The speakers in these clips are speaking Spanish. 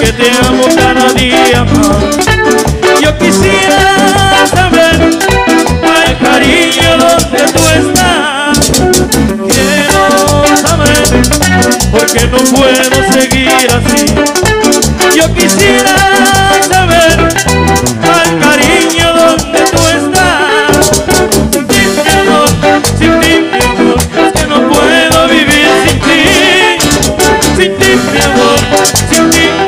que te amo cada día más. Yo quisiera saber, ay cariño, dónde tú estás. Quiero saber, porque no puedo seguir así. Yo quisiera saber, ay cariño, dónde tú estás. Sin ti, amor, sin ti, mi amor, que no puedo vivir sin ti. Sin ti, mi amor, sin ti.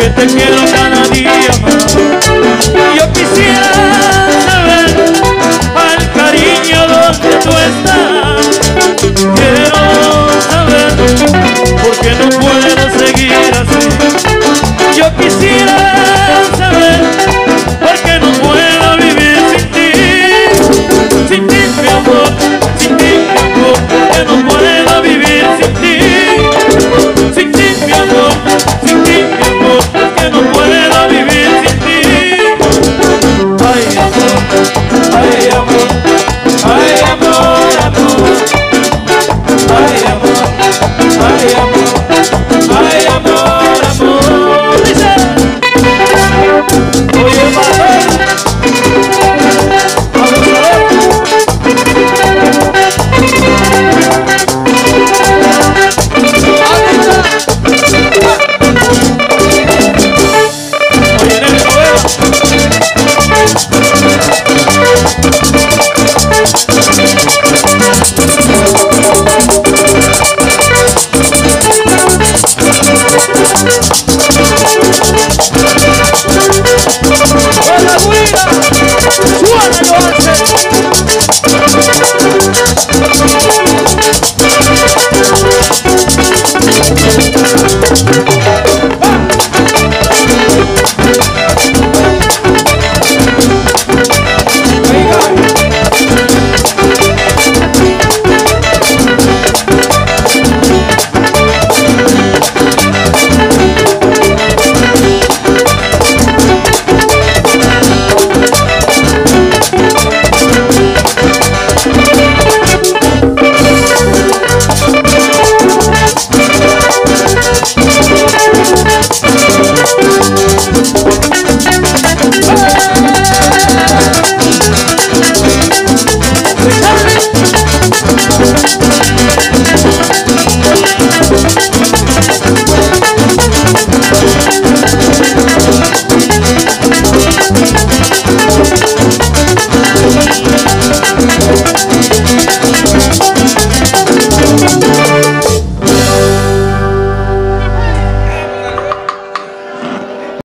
que te quiero cada día. Yo quisiera saber al cariño donde tú estás. Quiero saber por qué no puedo.